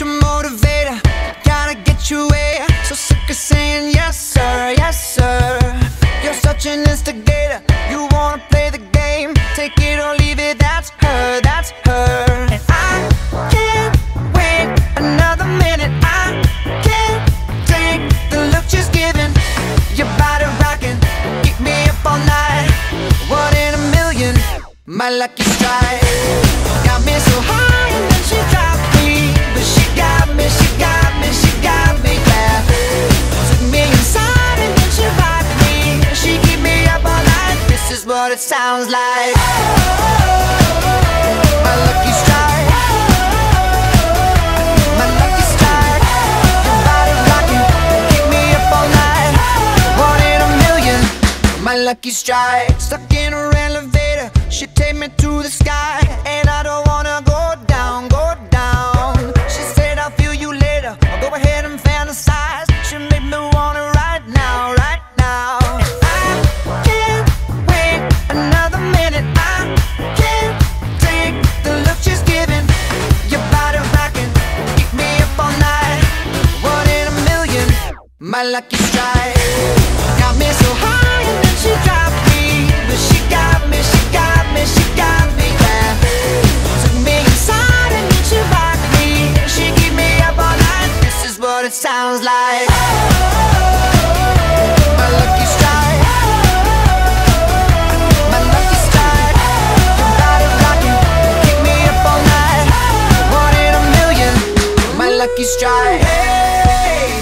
your motivator. Gotta get you way. So sick of saying yes, sir, yes, sir. You're such an instigator. You wanna play the game. Take it or leave it, that's her, that's her. And I can't wait another minute. I can't take the look she's giving. Keep me up all night. One in a million, my lucky strike. Got me so high what it sounds like. My lucky strike. My lucky strike. Your keep me up all night. One in a million. My lucky strike. Stuck in her elevator, she take me to the sky, my lucky strike. Got me so high and then she dropped me, but she got me, she got me, she got me, yeah. Took me inside and then she rocked me. She keep me up all night. This is what it sounds like. My lucky strike. Lucky strike. Your